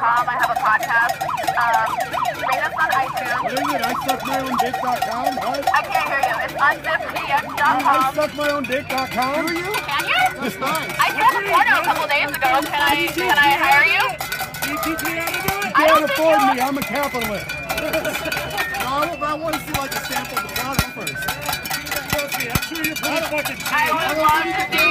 unzipdick.com. I have a podcast. Um, rate us on iTunes. What is it? I suck my own dick.com? What? I can't hear you. It's I, I unzipdick.com. suck my own dick.com? Do you? Can you? That's nice. I saw the porno a couple days ago. Can I can I hire you? You teach me how to do it? I can't afford me. I'm a capitalist. No, I want to see like a sample of the product first. Trust me, I'm sure you're pretty fucking cheap. I would love to see